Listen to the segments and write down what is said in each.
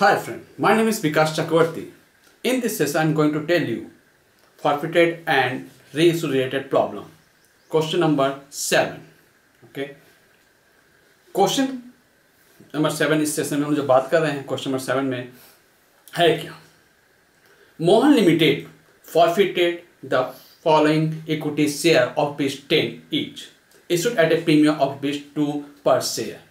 Hi friend, my name is Vikas Chakravarti. In this session, I am going to tell you forfeited and reissue related problem. Question number 7. Okay. Question number seven इस session में हम जो बात कर रहे हैं question number seven में है क्या Mohan limited forfeited the following equity share of बीस ten each issued at a premium of बीस टू पर शेयर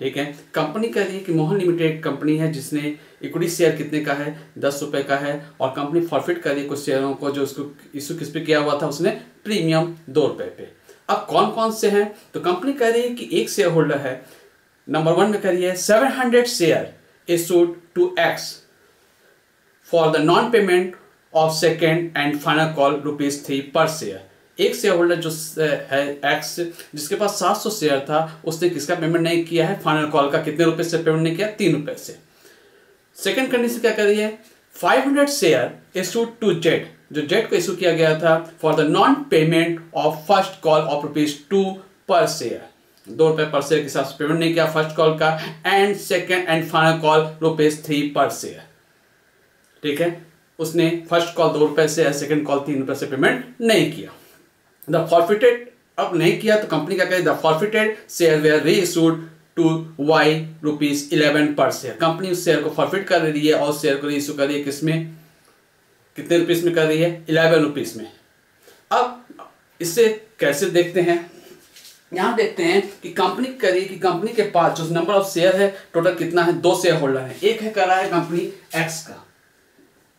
ठीक है? कंपनी कह रही है कि मोहन लिमिटेड कंपनी है, जिसने इक्विटी शेयर कितने का है? दस रुपए का है। और कंपनी फॉरफिट कर रही है कुछ शेयरों को जो उसको इशू किस पे किया हुआ था, उसने प्रीमियम दो रुपए पे। अब कौन कौन से हैं? तो कंपनी कह रही है कि एक शेयर होल्डर है। नंबर वन में कह रही है seven hundred share issued to X for the non payment of second and final call rupees three per share एक शेयर होल्डर जो है एक्स जिसके पास 700 शेयर था, उसने किसका पेमेंट नहीं किया है? फाइनल कॉल का कितने रुपए से पेमेंट नहीं किया? तीन रुपए से। सेकंड कंडीशन क्या कर है? 500 शेयर इशू टू जेड जो जेड को इशू किया गया था for the non payment of first call of rupees two per share दो रुपए पर शेयर के हिसाब से पेमेंट नहीं किया फ़र्स्ट कॉल का and second and final call rupees three per share ठीक है? उसने फ़र्स्ट कॉल दो रुपए से सेकंड कॉल तीन रुपए से पेमेंट नहीं किया। द फॉरफिटेड, अब नहीं किया तो कंपनी क्या कहे the forfeited share were reissued to Y rupees eleven per share. Company उस शेयर को फॉरफिट कर रही है और शेयर को री इशू कर रही है किसमें कितने रुपीज़ में कर रही है? इलेवन रुपीज़ में। अब इससे कैसे देखते हैं? यहाँ देखते हैं कि कंपनी कर रही है कि कंपनी के पास जो नंबर ऑफ़ शेयर है टोटल कितना है? दो शेयर होल्डर है। एक है कर रहा है कंपनी एक्स का।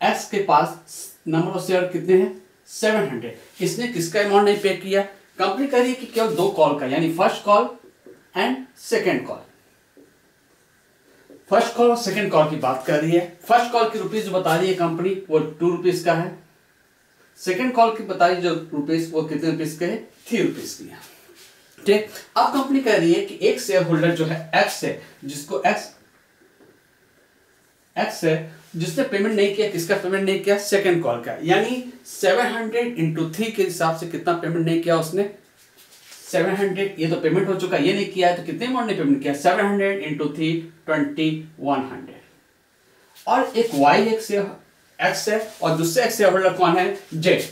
एक्स के पास नंबर ऑफ़ शेयर कितने हैं? सेवन हंड्रेड इसने किसका अमाउंट नहीं पे किया? कंपनी कह रही है कि केवल दो कॉल का, यानी first call and second call first call और सेकेंड कॉल की बात कर रही है। फ़र्स्ट कॉल की रुपीज़ बता रही है कंपनी वो टू रुपीज़ का है। सेकेंड कॉल की बता रही जो रुपीज़ वो कितने रुपीज़ के है? थ्री रुपीज़ की है। ठीक? अब कंपनी कह रही है कि एक शेयर होल्डर जो है एक्स है, जिसको एक्स एक्स है जिसने पेमेंट नहीं किया, किसका पेमेंट नहीं किया? सेकंड कॉल का। यानी 700 हंड्रेड इंटू थ्री के हिसाब से कितना पेमेंट नहीं किया उसने? 700 ये तो पेमेंट हो चुका, ये नहीं किया तो कितने अमाउंट ने पेमेंट किया? 700 hundred into three twenty one hundred और एक वाई एक से एक्स है, और दूसरे एक्स शेयर होल्डर कौन है? जेड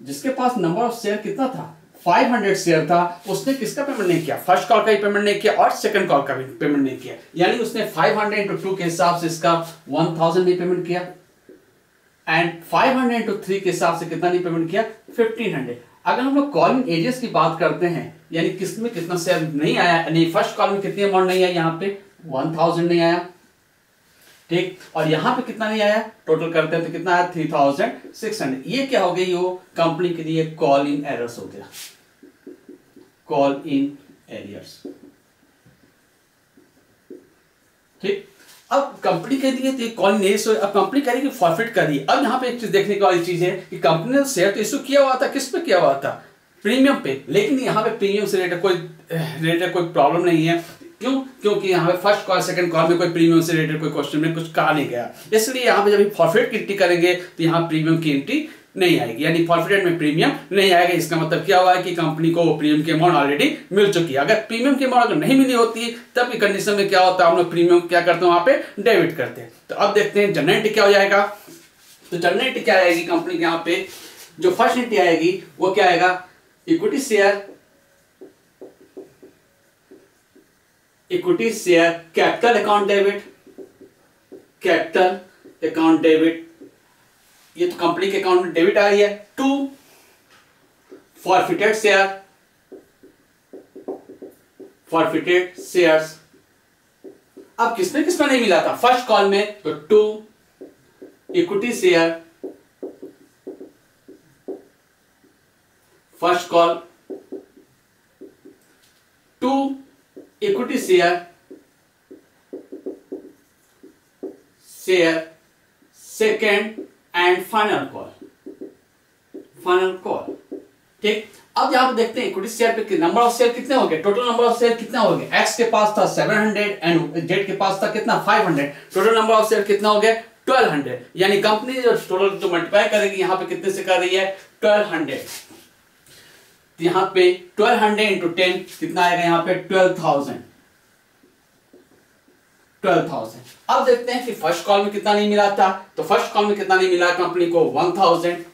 जिसके पास नंबर ऑफ़ शेयर कितना था? 500 शेयर था, उसने किसका पेमेंट नहीं किया? फ़र्स्ट कॉल का ही पेमेंट नहीं किया और सेकंड कॉल का भी पेमेंट नहीं किया। यानी उसने 500 हंड्रेड इंटू टू के हिसाब से इसका 1000 नहीं पेमेंट किया। एंड 500 हंड्रेड इंटू थ्री के हिसाब से कितना नहीं पेमेंट किया? 1500 अगर हम लोग कॉलिंग एजेस की बात करते हैं, यानी किसमें कितना शेयर नहीं आया फ़र्स्ट कॉल में कितनी अमाउंट नहीं आया यहाँ पे वन नहीं आया। ठीक? और यहाँ पे कितना नहीं आया? टोटल करते हैं तो कितना आया? थ्री थाउज़ेंड सिक्स हंड्रेड ये क्या हो गई कंपनी के लिए कॉल इन एरर्स हो गया। कॉल इन एरियर्स ठीक? अब कंपनी कह दी कॉल इन एरियर्स अब कंपनी कह रही है कि फॉरफिट कर रही है। अब यहाँ पे एक चीज़ देखने की वाली चीज़ है कि कंपनी ने शेयर तो इशू किया हुआ था। किस पे किया हुआ था? प्रीमियम पे। लेकिन यहाँ पे प्रीमियम से रिलेटेड कोई रिलेटेड कोई प्रॉब्लम नहीं है। क्यों? क्योंकि यहाँ पे फ़र्स्ट कॉल सेकंड कॉल में कोई प्रीमियम से रिलेटेड कोई क्वेश्चन में कुछ कहा नहीं गया। इसलिए यहाँ पे जब फॉरफिट की एंट्री करेंगे तो यहाँ प्रीमियम की एंट्री नहीं आएगी। यानी फॉरफिटेड में प्रीमियम नहीं आएगा। इसका मतलब क्या हुआ है कि कंपनी को प्रीमियम की अमाउंट ऑलरेडी मिल चुकी है। अगर प्रीमियम की अमाउंट अगर नहीं मिली होती, तब की कंडीशन में क्या होता है? हम लोग प्रीमियम क्या करते हैं? वहाँ पे डेबिट करते हैं। तो अब देखते हैं जनरल क्या हो जाएगा? तो जनरल क्या आएगी कंपनी के यहाँ पे? जो फ़र्स्ट एंट्री आएगी, वो क्या आएगा? Equity share equity share capital account debit capital account debit ये तो कंपनी के अकाउंट में डेबिट आ रही है। To forfeited share forfeited shares अब किसने किसमें नहीं मिला था? फ़र्स्ट कॉल में तो to equity share first call to equity share share second and final call final call ठीक? अब यहाँ पर देखते हैं इक्विटी शेयर पे नंबर ऑफ़ शेयर कितने हो गए? टोटल नंबर ऑफ़ शेयर कितना हो गए? एक्स के पास था 700 एंड जेड के पास था कितना? 500 टोटल नंबर ऑफ़ शेयर कितना हो गया 1200 यानी कंपनी जो टोटल जो मल्टीप्लाई करेगी, यहाँ पे कितने से कर रही है? 1200 तो यहाँ पे 1200 हंड्रेड इंटू टेन कितना आएगा यहाँ पे? 12000 ट्वेल्व थाउज़ेंड अब देखते हैं कि फ़र्स्ट कॉल में कितना नहीं मिला था। तो फ़र्स्ट कॉल में कितना नहीं मिला कंपनी को? One thousand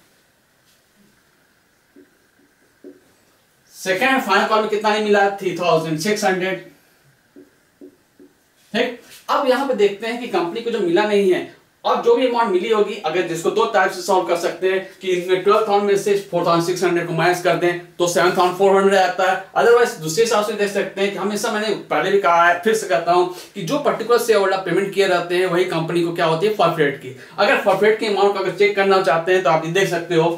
second final call में कितना नहीं मिला? थ्री थाउज़ेंड सिक्स हंड्रेड ठीक? अब यहाँ पे देखते हैं कि कंपनी को जो मिला नहीं है और जो भी अमाउंट मिली होगी, अगर जिसको दो टाइप से सॉल्व कर सकते हैं, कि इनमें ट्वेल्व थाउज़ेंड में से फोर थाउज़ेंड सिक्स हंड्रेड को माइनस कर दें तो सेवन थाउज़ेंड फोर हंड्रेड आता है। अदरवाइज़ दूसरे हिसाब से देख सकते हैं कि हमेशा मैंने पहले भी कहा है, फिर से कहता हूँ कि जो पर्टिकुलर शेयर होल्डर पेमेंट किए रहते हैं, वही कंपनी को क्या होती है? फॉरफेट की। अगर फॉरफेट की अमाउंट अगर चेक करना चाहते हैं तो आप ये देख सकते हो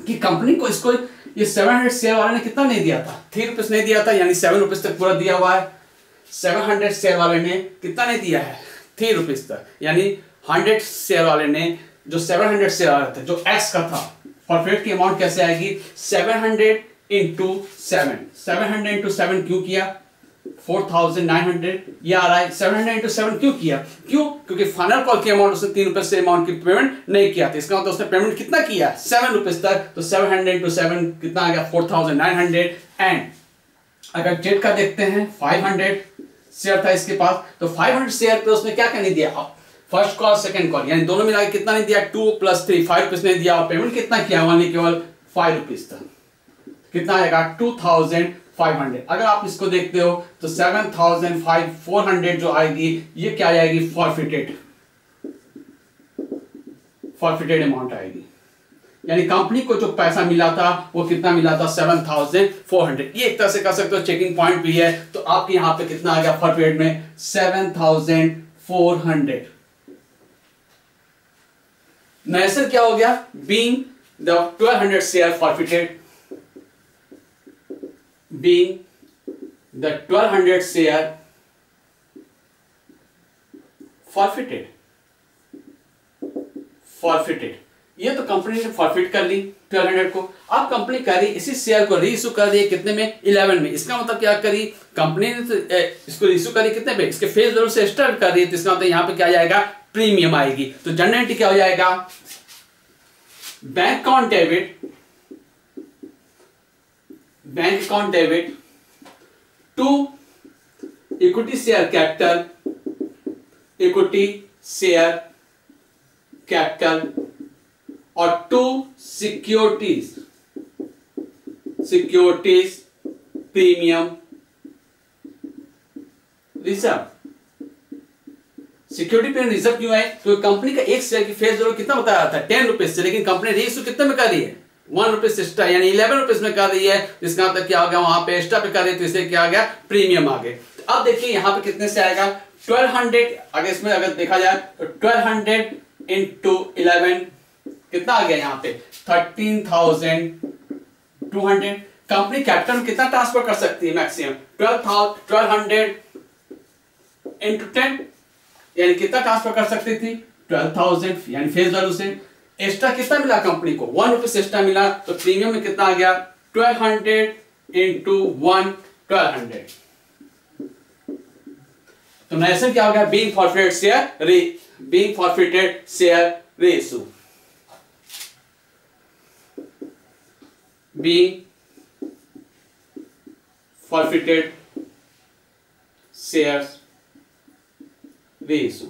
कि कंपनी को इसको, ये सेवन हंड्रेड शेयर वाले ने कितना नहीं दिया था? थ्री रुपीज़ नहीं दिया था, यानी सेवन रुपीज़ तक पूरा दिया हुआ है। सेवन हंड्रेड शेयर वाले ने कितना नहीं दिया है? थ्री रुपीज़ तक। यानी हंड्रेड शेयर वाले ने, जो सेवन हंड्रेड शेयर वाले थे, जो एक्स का था परफेक्ट की अमाउंट कैसे आएगी? Seven hundred into seven seven hundred into seven क्यों किया? फोर थाउज़ेंड नाइन हंड्रेड ये आ रहा है। सेवन हंड्रेड इंटू सेवन क्यों किया? क्यों? क्योंकि फाइनल कॉल की अमाउंट उसने तीन रुपए से अमाउंट की पेमेंट नहीं किया था। इसका मतलब उसने पेमेंट कितना किया? सेवन रुपीज़ तक तो सेवन हंड्रेड इंटू सेवन कितना आ गया? Four thousand nine hundred and अगर जेड का देखते हैं फाइव हंड्रेड शेयर था इसके पास तो फाइव हंड्रेड शेयर पे उसने क्या नहीं दिया? फ़र्स्ट कॉल सेकंड कॉल यानी दोनों मिला कितना नहीं दिया? Two plus three five rupees नहीं दिया। और पेमेंट कितना किया वाली केवल फाइव रुपीज़ था। कितना आएगा? टू थाउज़ेंड फाइव हंड्रेड अगर आप इसको देखते हो तो seven thousand five four hundred जो आएगी, ये क्या आएगी? फॉरफिटेड फॉरफिटेड अमाउंट आएगी। यानी कंपनी को जो पैसा मिला था, वो कितना मिला था? सेवन थाउज़ेंड फोर हंड्रेड ये एक तरह से कर सकते हो चेकिंग पॉइंट भी है। तो आपके यहाँ पे कितना आ गया फॉरफिटेड में? सेवन थाउज़ेंड फोर हंड्रेड नैसर क्या हो गया? Being the twelve hundred share forfeited being the 1200 share forfeited forfeited ये तो कंपनी ने फॉरफिट कर ली 1200 को। अब कंपनी करी इसी शेयर को रीइशू कर दी कितने में? 11 में। इसका मतलब क्या करी? कंपनी ने तो इसको रीइशू करी कितने पे इसके फेस वैल्यू से स्टार्ट कर दी तो इसका मतलब यहाँ पे क्या जाएगा? प्रीमियम आएगी। तो जनरेट क्या हो जाएगा? Bank account debit bank account debit to equity share capital equity share capital और to securities securities premium reserve security premium reserve क्यों है? क्योंकि कंपनी का एक शेयर की फेस वैल्यू कितना बताया था? टेन रुपीज़ से, लेकिन कंपनी रीइश्यू कितने में कर रही है? वन रुपीज़ एक्स्ट्रा यानी इलेवन रुपीज़ में कर रही है इसका मतलब क्या हो गया वहाँ पे एक्स्ट्रा पे कर है तो इससे क्या आ गया? प्रीमियम आ गए तो अब देखिए यहाँ पे कितने से आएगा? ट्वेल्व हंड्रेड अगर इसमें अगर देखा जाए तो ट्वेल्व हंड्रेड इंटू इलेवन कितना आ गया यहाँ पे? Thirteen thousand two hundred company capital में कितना ट्रांसफ़र कर सकती है maximum twelve thousand twelve hundred into ten यानी कितना ट्रांसफ़र कर सकती थी? ट्वेल्व थाउज़ेंड यानी फेस वैल्यू से। एक्स्ट्रा कितना मिला कंपनी को? वन रुपीज़ एक्स्ट्रा मिला तो प्रीमियम में कितना आ गया? Twelve hundred into one twelve hundred तो नेशन क्या हो गया? बीइंग फॉरफिटेड शेयर रे being forfeited share reissue being forfeited shares reissue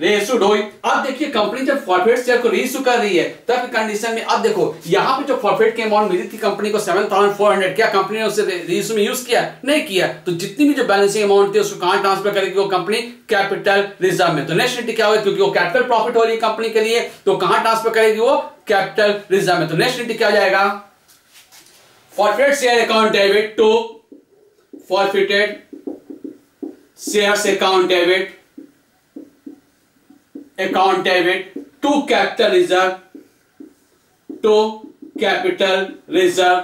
reissue डोई। अब देखिए कंपनी जब फॉरफेट शेयर को रीइश्यू कर रही है, तब कंडीशन में, अब देखो, यहाँ पे जो फॉरफेट की अमाउंट मिली थी कंपनी को 7400 क्या कंपनी ने उसे रीइश्यू में यूज़ किया? नहीं किया। तो जितनी भी जो बैलेंसिंग अमाउंट थी, उसको कहाँ ट्रांसफ़र करेगी वो कंपनी कैपिटल रिज़र्व में। तो नेक्स्ट एंट्री क्या होगी क्योंकि वो कैपिटल प्रॉफिट हो रही है कंपनी के लिए तो कहाँ ट्रांसफ़र करेगी वो? कैपिटल रिज़र्व में। तो नेक्स्ट एंट्री क्या हो जाएगा? Forfeit share account debit to forfeited share account debit account debit to capital reserve. To capital reserve.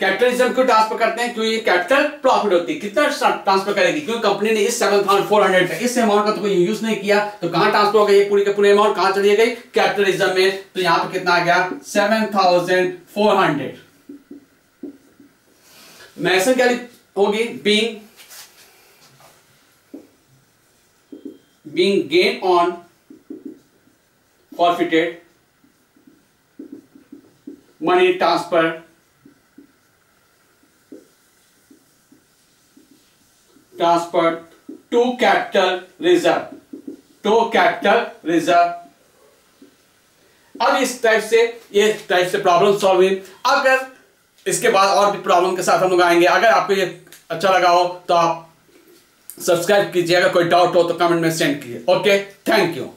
Capital reserve क्यों ट्रांसफ़र करते हैं क्योंकि कैपिटल प्रॉफिट होती है। कितना ट्रांसफ़र करेगी? क्योंकि कंपनी ने इस सेवन थाउज़ेंड फोर हंड्रेड का इस अमाउंट का तो कोई यूज़ नहीं किया। तो कहाँ ट्रांसफ़र हो गई? पूरी के पूरी अमाउंट कहाँ चली गई? कैपिटल रिज़र्व में। तो यहाँ पर कितना आ गया? सेवन थाउज़ेंड फोर हंड्रेड मैसन क्या होगी being being gained on, forfeited, money transfer transfer to capital reserve to capital reserve अब इस टाइप से, ये टाइप से प्रॉब्लम सॉल्व हुई अगर इसके बाद और भी प्रॉब्लम के साथ हम लोग आएँगे। अगर आपको ये अच्छा लगा हो तो आप सब्सक्राइब कीजिए। अगर कोई डाउट हो तो कमेंट में सेंड कीजिए। Okay thank you